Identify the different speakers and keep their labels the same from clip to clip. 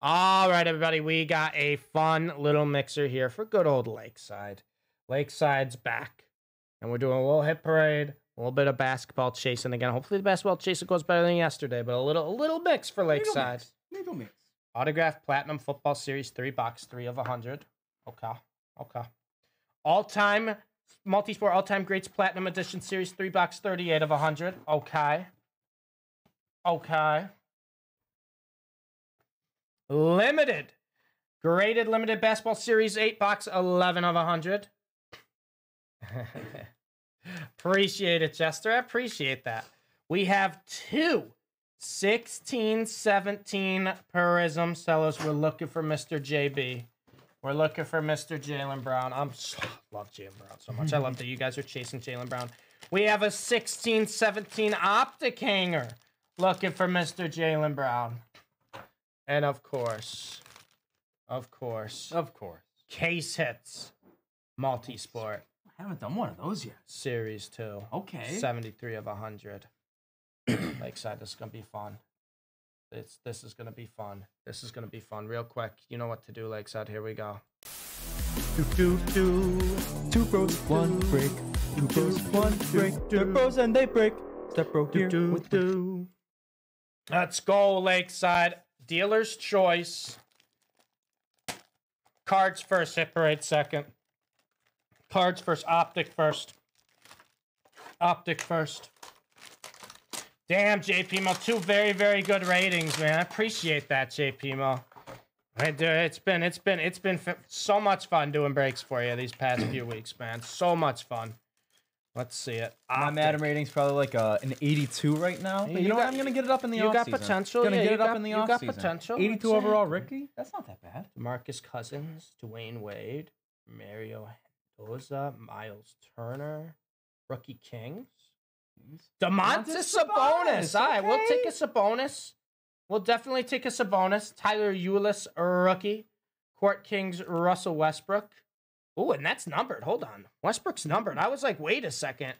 Speaker 1: All right, everybody, we got a fun little mixer here for good old Lakeside. Lakeside's back, and we're doing a little hit parade, a little bit of basketball chasing again. Hopefully, the basketball chasing goes better than yesterday, but a little, a little mix for Lakeside.
Speaker 2: Little mix.
Speaker 1: Autograph Platinum Football Series three box three of a hundred. Okay, okay. All time multi-sport all time greats Platinum Edition Series three box thirty eight of a hundred. Okay. Okay. Limited. Graded limited basketball series 8 box 11 of 100. appreciate it, Chester. I appreciate that. We have two 16 17 Prizm sellers. We're looking for Mr. JB. We're looking for Mr. Jalen Brown. I'm so, love Jalen Brown so much. I love that you guys are chasing Jalen Brown. We have a 16 17 optic hanger. Looking for Mr. Jalen Brown. And of course, of course,
Speaker 2: Of course.
Speaker 1: case hits, multi-sport
Speaker 2: I haven't done one of those yet.
Speaker 1: series two.
Speaker 2: Okay.
Speaker 1: 73 of 100. Lakeside, this is going to be fun. It's, this is going to be fun. This is going to be fun. Real quick, you know what to do, Lakeside. Here we go. Do, do, do.
Speaker 3: Two bros, one break. Two bros, one break. They're bros and they break. Step bro
Speaker 1: Do,
Speaker 3: here
Speaker 1: do,
Speaker 3: with
Speaker 1: do. Let's go, Lakeside. Dealer's choice. Cards first, hit parade second. Cards first, optic first. Optic first. Damn, JP Mo. Two very, very good ratings, man. I appreciate that, JP Mo. It's been, it's been, it's been so much fun doing breaks for you these past few weeks, man. So much fun. Let's see it.
Speaker 3: My
Speaker 1: Optic.
Speaker 3: Madden rating's probably like uh, an 82 right now. But
Speaker 1: You
Speaker 3: you, know
Speaker 1: got-
Speaker 3: what? I'm gonna get it up in the
Speaker 1: you
Speaker 3: off
Speaker 1: got
Speaker 3: season.
Speaker 1: potential,
Speaker 3: Gonna
Speaker 1: yeah,
Speaker 3: get
Speaker 1: you
Speaker 3: it
Speaker 1: got-
Speaker 3: up in the
Speaker 1: you
Speaker 3: off
Speaker 1: got
Speaker 3: season.
Speaker 1: potential,
Speaker 3: 82
Speaker 1: I'd
Speaker 3: overall. Ricky. That's not that bad.
Speaker 1: Marcus Cousins, Dwyane Wade, Mario Mendoza, Miles Turner, Rookie Kings,
Speaker 3: Domantas
Speaker 1: Sabonis. All right, we'll take a Sabonis. We'll definitely take a Sabonis. Tyler Ulis, rookie. Court Kings, Russell Westbrook. Oh, and that's numbered. Hold on. Westbrook's numbered. I was like, wait a second.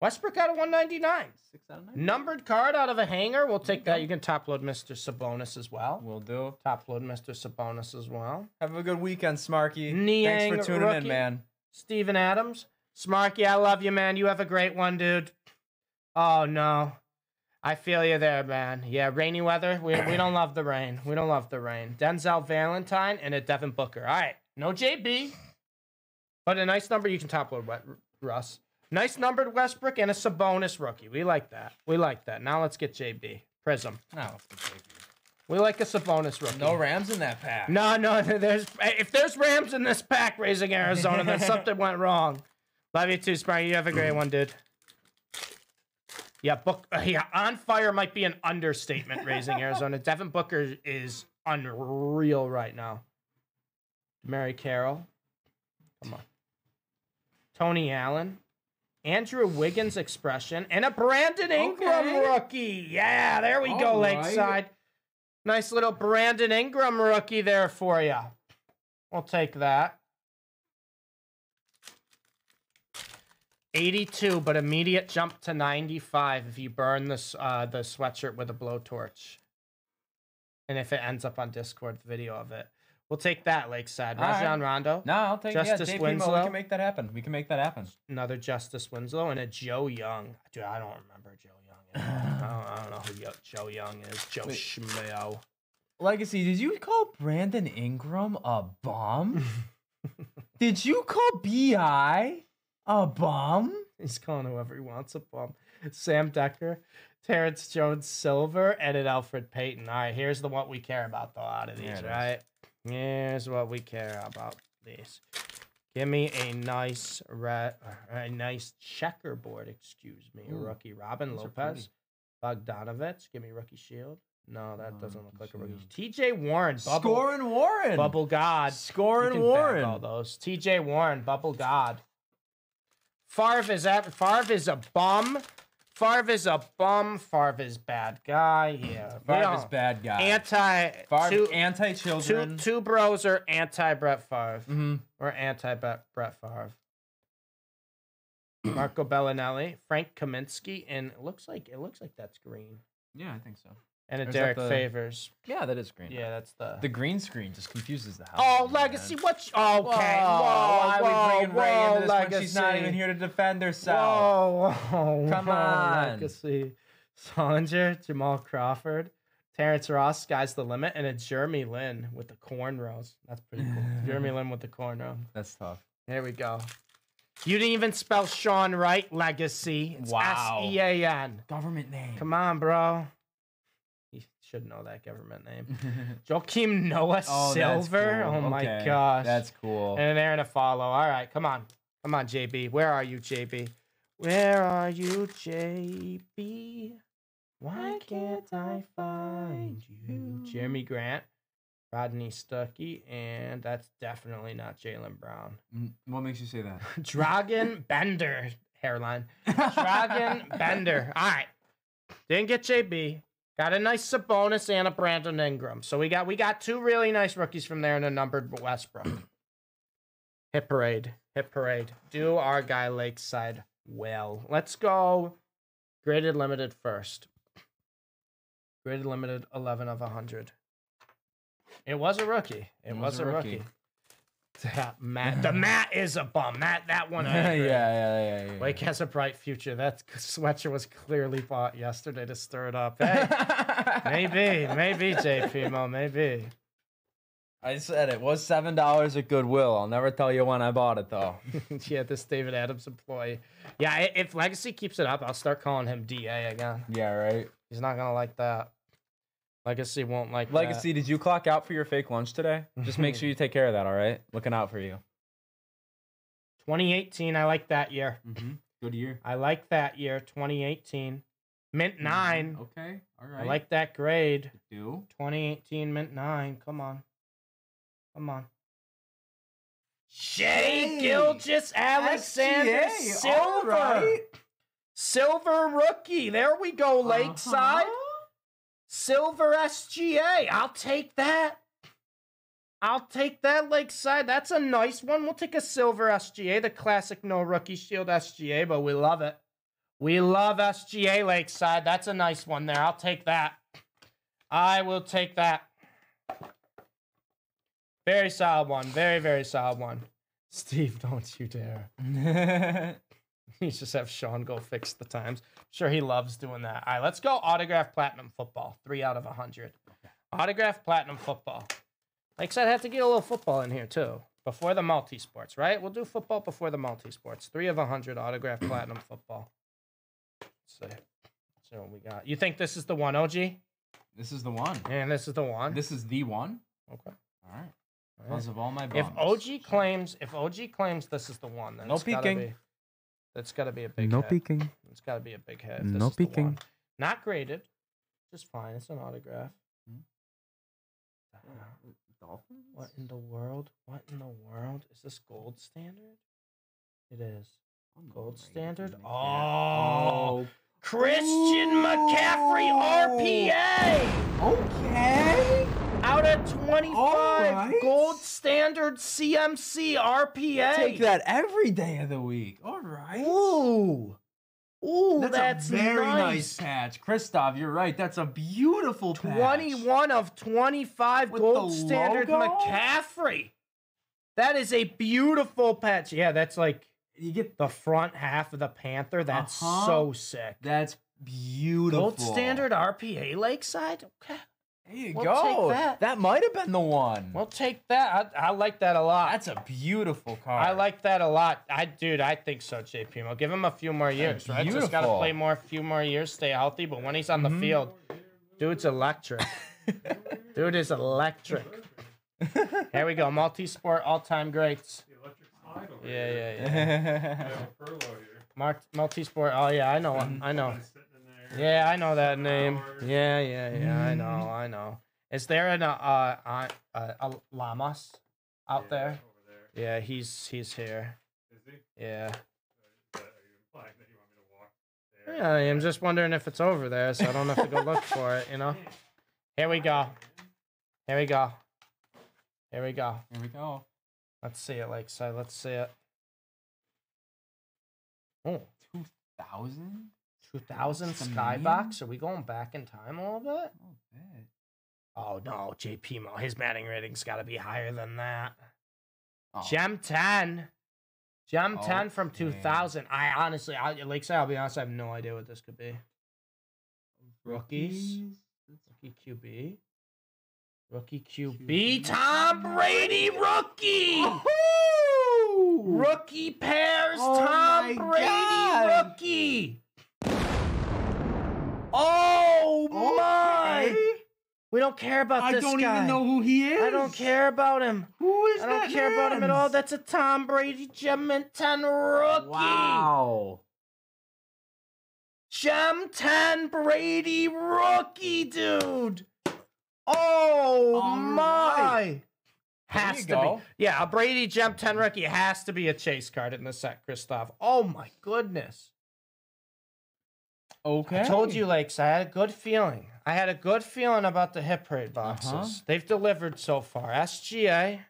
Speaker 1: Westbrook out of 199.
Speaker 3: Six out of nine.
Speaker 1: Numbered card out of a hanger. We'll take that. You can top load Mr. Sabonis as well.
Speaker 3: We'll do.
Speaker 1: Top load Mr. Sabonis as well.
Speaker 3: Have a good weekend, Smarky.
Speaker 1: Niang
Speaker 3: Thanks for tuning
Speaker 1: rookie.
Speaker 3: in, man.
Speaker 1: Steven Adams. Smarky, I love you, man. You have a great one, dude. Oh, no. I feel you there, man. Yeah, rainy weather. We, we don't love the rain. We don't love the rain. Denzel Valentine and a Devin Booker. All right. No JB, but a nice number you can top load, Wet- Russ. Nice numbered Westbrook and a Sabonis rookie. We like that. We like that. Now let's get JB. Prizm.
Speaker 3: No,
Speaker 1: We like a Sabonis rookie.
Speaker 3: no Rams in that pack.
Speaker 1: No, no, there's if there's Rams in this pack raising Arizona, then something went wrong. Love you too, Sparky. You have a great one, dude. Yeah, book. Uh, yeah, on fire might be an understatement. Raising Arizona, Devin Booker is unreal right now. Mary Carroll, come on. Tony Allen, Andrew Wiggins expression, and a Brandon Ingram
Speaker 2: Okay.
Speaker 1: rookie. Yeah, there we go,
Speaker 2: All right.
Speaker 1: Lakeside. Nice little Brandon Ingram rookie there for you. We'll take that. 82, but immediate jump to 95 if you burn this uh, the sweatshirt with a blowtorch. And if it ends up on Discord, the video of it. We'll take that, Lakeside.
Speaker 3: All right.
Speaker 1: Rajon Rondo,
Speaker 3: No, I'll take
Speaker 1: Justice
Speaker 3: yeah, JP Mo,
Speaker 1: Winslow.
Speaker 3: We can make that happen. We can make that happen.
Speaker 1: another Justice Winslow, and a Joe Young. Dude, I don't remember Joe Young. I, don't, I don't know who Yo- Joe Young is. Joe
Speaker 3: Wait.
Speaker 1: Schmo.
Speaker 3: Legacy, did you call Brandon Ingram a bum? did you call Bi a bum?
Speaker 1: He's calling whoever he wants a bum. Sam Dekker, Terrence Jones Silver, and an Elfrid Payton. All right, here's the what we care about though out of these, right? Here's what we care about this. Give me a nice red, a nice checkerboard. Excuse me,
Speaker 3: Ooh,
Speaker 1: rookie Robin Lopez, Bogdanovich. Give me rookie shield. No, that
Speaker 3: No,
Speaker 1: doesn't look like a rookie. T.J. Warren, bubble,
Speaker 3: Scoring Warren.
Speaker 1: bubble god.
Speaker 3: Scoring Warren.
Speaker 1: all those. T.J. Warren, Bubble God. Favre is at Favre is a bum. Favre is a bum. Favre is bad guy. Yeah,
Speaker 3: Favre is bad guy.
Speaker 1: Anti
Speaker 3: Favre,
Speaker 1: two,
Speaker 3: anti-children.
Speaker 1: two two bros are anti Brett Favre
Speaker 3: Mhm.
Speaker 1: or anti Brett Brett Favre. Marco Belinelli, Frank Kaminsky, and it looks like it looks like that's green.
Speaker 3: Yeah, I think so.
Speaker 1: And a
Speaker 3: Or is that
Speaker 1: Derrick
Speaker 3: the-
Speaker 1: Favors.
Speaker 3: Yeah, that is green.
Speaker 1: Yeah, that's the.
Speaker 3: The green screen just confuses the house.
Speaker 1: Oh,
Speaker 3: man.
Speaker 1: Legacy, what? you- Okay,
Speaker 3: Whoa,
Speaker 1: whoa,
Speaker 3: why
Speaker 1: whoa,
Speaker 3: are we bringing Ray
Speaker 1: whoa,
Speaker 3: into this
Speaker 1: Legacy.
Speaker 3: she's not even here to defend herself?
Speaker 1: Whoa, whoa,
Speaker 3: Come
Speaker 1: whoa,
Speaker 3: on.
Speaker 1: Legacy. Sullinger, Jamal Crawford, Terrence Ross, sky's the limit, and a Jeremy Lin with the cornrows. That's pretty cool. Jeremy Lin with the cornrow.
Speaker 3: That's tough.
Speaker 1: There we go. You didn't even spell Sean right, Legacy. It's
Speaker 3: Wow.
Speaker 1: S E A N.
Speaker 3: Government name.
Speaker 1: Come on, bro. You should know that government name. Joakim Noah
Speaker 3: Oh,
Speaker 1: Silver.
Speaker 3: cool.
Speaker 1: Oh my gosh.
Speaker 3: That's cool.
Speaker 1: and an Aaron to follow. All right, come on. Come on, JB. Where are you, JB? Where are you, JB? Why can't I find you? Jerami Grant, Rodney Stuckey, and that's definitely not Jalen Brown.
Speaker 3: Mm, What makes you say that?
Speaker 1: Dragan Bender hairline. Dragan Bender. All right. Didn't get JB. Got a nice Sabonis and a Brandon Ingram. So we got we got two really nice rookies from there and a numbered Westbrook. Hit parade. Hit parade. Do our guy Lakeside well. Let's go graded limited first. Graded limited 11 of 100. It was a rookie. It, was, a rookie. That Matt, the Matt is a bum. That that one.
Speaker 3: yeah, yeah, yeah, yeah.
Speaker 1: Wake has a bright future. That sweatshirt was clearly bought yesterday to stir it up. Hey, maybe, maybe, J Primo, maybe.
Speaker 3: I said it was seven dollars at Goodwill. I'll never tell you when I bought it though.
Speaker 1: yeah, this David Adams employee. Yeah, if Legacy keeps it up, I'll start calling him DA again.
Speaker 3: yeah, right.
Speaker 1: He's not gonna like that. Legacy won't like that.
Speaker 3: Legacy, did you clock out for your fake lunch today? Just make sure you take care of that. All right, looking out for you.
Speaker 1: 2018. I like that year.
Speaker 3: Mm-hmm. Good year.
Speaker 1: I like that year. 2018. Mint nine.
Speaker 3: Okay. All
Speaker 1: I like that grade.
Speaker 3: do.
Speaker 1: 2018 mint nine. Come on. Come on. Jay
Speaker 3: Hey,
Speaker 1: Gilgeous-Alexander
Speaker 3: SGA,
Speaker 1: Silver.
Speaker 3: all right.
Speaker 1: Silver rookie. There we go, Lakeside.
Speaker 3: Uh-huh.
Speaker 1: Silver SGA. I'll take that. I'll take that, Lakeside. That's a nice one. We'll take a silver SGA, the classic no rookie shield SGA, but we love it. We love SGA Lakeside. That's a nice one there. I'll take that. I will take that. Very solid one. Very, very solid one. Steve, don't you dare. You just have Sean go fix the times. Sure, he loves doing that. All right, let's go autograph platinum football. Three out of a hundred. Autograph platinum football. Like I said, I have to get a little football in here too before the multi sports, right? We'll do football before the multi sports. Three of a hundred autograph platinum football. Let's see. So what we got. You think this is the one, OG?
Speaker 3: this is the one.
Speaker 1: And this is the one.
Speaker 3: This is the one.
Speaker 1: okay.
Speaker 3: All right.
Speaker 1: All right.
Speaker 3: Because of all my
Speaker 1: If. OG claims, if OG claims this is the one, then
Speaker 3: No peeking.
Speaker 1: Be. That's got to be a big.
Speaker 3: no
Speaker 1: hit.
Speaker 3: peeking.
Speaker 1: It's got to be a big hit. if
Speaker 3: No
Speaker 1: this
Speaker 3: peeking.
Speaker 1: Not graded. Just fine. It's an autograph.
Speaker 3: Dolphins.
Speaker 1: What in the world? What in the world? Is this gold standard? It is. Gold standard? Oh,
Speaker 3: Oh.
Speaker 1: Christian McCaffrey RPA
Speaker 3: Okay.
Speaker 1: Out of 25
Speaker 3: Alright.
Speaker 1: gold standard CMC RPA.
Speaker 3: Take that every day of the week. All right.
Speaker 1: Ooh. Ooh, that's,
Speaker 3: a very nice,
Speaker 1: nice.
Speaker 3: patch. Christoph, you're right. That's a beautiful patch.
Speaker 1: 21 of 25
Speaker 3: With
Speaker 1: gold standard
Speaker 3: logo?
Speaker 1: McCaffrey. That is a beautiful patch. Yeah, that's like
Speaker 3: You get
Speaker 1: the front half of the Panther. That's
Speaker 3: Uh-huh.
Speaker 1: so sick.
Speaker 3: that's beautiful.
Speaker 1: Gold standard RPA Lakeside. Okay.
Speaker 3: There you
Speaker 1: We'll
Speaker 3: go.
Speaker 1: take that.
Speaker 3: might have been the one.
Speaker 1: We'll take that. I, I like that a lot.
Speaker 3: that's a beautiful card.
Speaker 1: I like that a lot. I dude, I think so, JP. We'll give him a few more years, right? Just gotta play more, a few more years, stay healthy. But when he's on the
Speaker 3: Mhm.
Speaker 1: field, dude's electric. Dude is electric. Here we go. Multi-sport all-time greats.
Speaker 2: The electric slide over
Speaker 1: Yeah,
Speaker 2: here.
Speaker 1: yeah, yeah.
Speaker 2: I have a furlough here.
Speaker 1: Mark multi-sport. Oh yeah, I know. I know.
Speaker 2: Someone's sitting in there.
Speaker 1: Yeah, I know that name.
Speaker 2: Hours.
Speaker 1: Yeah, yeah, yeah. I know. I know. Is there an uh uh, uh, uh Lamas out
Speaker 2: Yeah,
Speaker 1: there?
Speaker 2: Over there.
Speaker 1: Yeah, he's he's here.
Speaker 2: Is he?
Speaker 1: Yeah.
Speaker 2: Is are you implying that you want me to walk there?
Speaker 1: Yeah, I'm just wondering if it's over there, so I don't have to go look for it. You know. Here we go. Here we go. Here we go.
Speaker 3: Here we go.
Speaker 1: Let's see it, like so. Let's see it. Oh,
Speaker 3: Thousand.
Speaker 1: 2000 Skybox. Are we going back in time a little bit?
Speaker 3: Oh.
Speaker 1: Oh no, JP Mo. His batting rating's got to be higher than that.
Speaker 3: Oh,
Speaker 1: Gem 10. Gem
Speaker 3: Oh,
Speaker 1: 10 from
Speaker 3: man.
Speaker 1: 2000. I honestly, I, Lakeside, I'll be honest, I have no idea what this could be. Rookies. Rookie QB. Rookie QB.
Speaker 3: QB.
Speaker 1: Tom Brady rookie.
Speaker 3: Woohoo!
Speaker 1: Rookie pairs.
Speaker 3: Oh
Speaker 1: Tom Brady
Speaker 3: God.
Speaker 1: rookie. Oh my. We don't care about this. guy.
Speaker 3: I don't even know who he is.
Speaker 1: I don't care about him.
Speaker 3: Who is that?
Speaker 1: I don't
Speaker 3: that
Speaker 1: care about him at all. That's a Tom Brady Gem 10 rookie.
Speaker 3: wow.
Speaker 1: Gem 10 Brady rookie, dude. Oh
Speaker 3: All
Speaker 1: my.
Speaker 3: right.
Speaker 1: Has
Speaker 3: you
Speaker 1: to
Speaker 3: go.
Speaker 1: be. Yeah, a Brady Gem 10 rookie has to be a chase card in the set, Christoph. Oh my goodness.
Speaker 3: Okay.
Speaker 1: I told you, Lakes, I had a good feeling. I had a good feeling about the hit parade boxes.
Speaker 3: Uh-huh.
Speaker 1: They've delivered so far. SGA,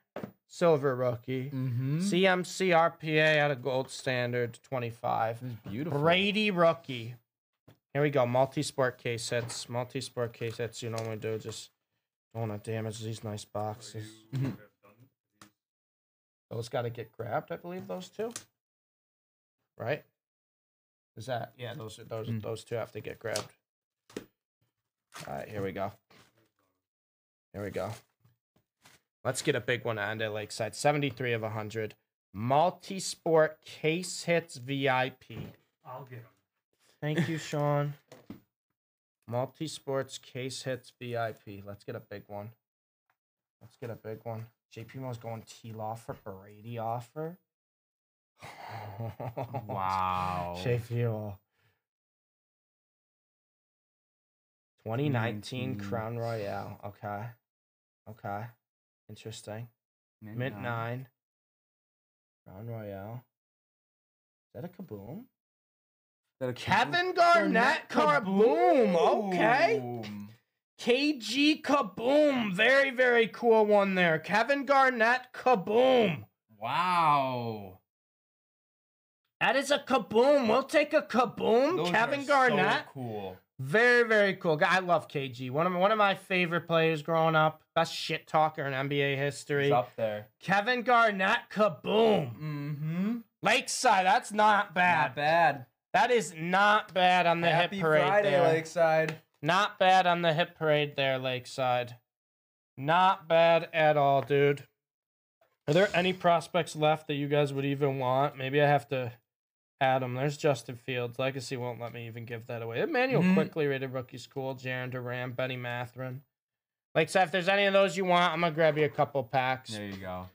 Speaker 1: silver rookie.
Speaker 3: Mm-hmm.
Speaker 1: CMC RPA at a gold standard 25.
Speaker 3: This is beautiful.
Speaker 1: Brady rookie. Here we go. Multi-sport case hits. Multi-sport case hits. You know what we do? Just don't want to damage these nice boxes.
Speaker 2: Have done
Speaker 1: Those got to get grabbed, I believe. Those two, right? Is that yeah? Those are those
Speaker 3: Mm.
Speaker 1: those two have to get grabbed. All right, here we go. Here we go. Let's get a big one to end at Lakeside. Seventy-three of hundred. Multi-sport case hits VIP.
Speaker 2: I'll get him.
Speaker 1: Thank you, Sean. Multi sports case hits VIP. Let's get a big one. Let's get a big one. JP Mo's going T Law for Brady offer.
Speaker 3: Wow.
Speaker 1: Mo. 2019
Speaker 3: 19.
Speaker 1: Crown Royale. Okay. Okay. Interesting.
Speaker 3: Mint
Speaker 1: Mint
Speaker 3: nine.
Speaker 1: 9. Crown Royale. Is that a kaboom?
Speaker 3: That a
Speaker 1: Kevin Garnett kaboom. Okay. KG Kaboom. Very, very cool one there. Kevin Garnett Kaboom.
Speaker 3: Wow.
Speaker 1: That is a kaboom. We'll take a kaboom.
Speaker 3: Those
Speaker 1: Kevin Garnett.
Speaker 3: So cool.
Speaker 1: Very, very cool. guy. I love KG. One of my, one of my favorite players growing up. Best shit talker in NBA history.
Speaker 3: He's up there.
Speaker 1: Kevin Garnett Kaboom.
Speaker 3: Mm-hmm.
Speaker 1: Lakeside. That's not bad.
Speaker 3: Not bad.
Speaker 1: That is not bad on the
Speaker 3: Happy
Speaker 1: hit parade
Speaker 3: Friday,
Speaker 1: there.
Speaker 3: Lakeside.
Speaker 1: Not bad on the hit parade there, Lakeside. Not bad at all, dude. Are there any prospects left that you guys would even want? Maybe I have to them. There's Justin Fields. Legacy won't let me even give that away. Emmanuel
Speaker 3: Mhm.
Speaker 1: quickly rated rookie school. Jarren Duran, Benny Matherin. Lakeside, if there's any of those you want, I'm gonna grab you a couple packs.
Speaker 3: There you go.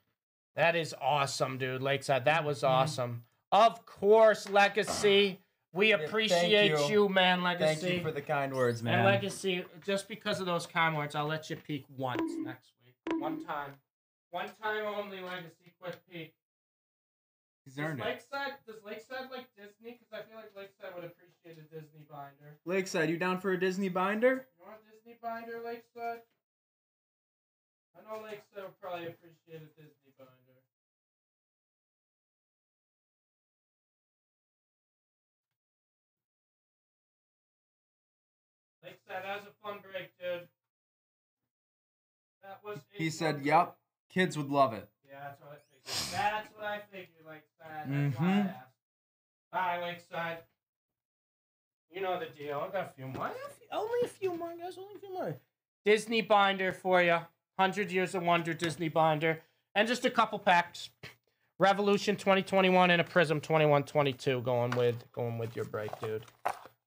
Speaker 1: That is awesome, dude. Lakeside, that was
Speaker 3: Mhm.
Speaker 1: awesome. Of course, Legacy. We appreciate
Speaker 3: you.
Speaker 1: you. man, Legacy.
Speaker 3: Thank you for the kind words, man.
Speaker 1: And legacy, just because of those kind words, I'll let you peek once next week. One time. One time only, legacy. Quick peek.
Speaker 3: He's
Speaker 1: Does
Speaker 3: earned it.
Speaker 1: Lakeside, does Lakeside like Disney? Because I feel like Lakeside would appreciate a Disney binder.
Speaker 3: Lakeside, you down for a Disney binder?
Speaker 1: You want a Disney binder, Lakeside? I know Lakeside would probably appreciate a Disney binder. Lakeside, that was a fun break, dude. That was.
Speaker 3: He said,
Speaker 1: break.
Speaker 3: "Yep, kids would love it."
Speaker 1: Yeah, that's what I figured. That's what I figured, Lakeside. That's why I
Speaker 3: Mhm.
Speaker 1: asked. Right, Lakeside. You know the deal. I got a few more. I got a few- only a few more, guys. Only a few more. Disney binder for you. 100 Years of Wonder Disney binder. And just a couple packs. Revolution 2021 and a Prizm 2122 going with going with your break, dude.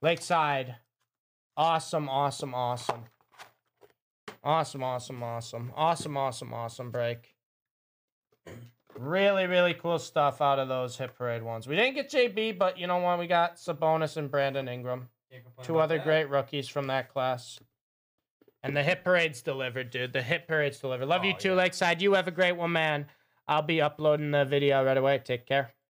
Speaker 1: Lakeside. Awesome, awesome, awesome. Awesome, awesome, awesome. Awesome, awesome, awesome break. Really, really cool stuff out of those hit parade ones. We didn't get JB, but you know what? We got Sabonis and Brandon Ingram. Two other great rookies from that class. And the hit parade's delivered, dude. The hit parade's delivered. Love you
Speaker 3: Oh,
Speaker 1: too,
Speaker 3: yeah.
Speaker 1: Lakeside. You have a great one, man. I'll be uploading the video right away. Take care.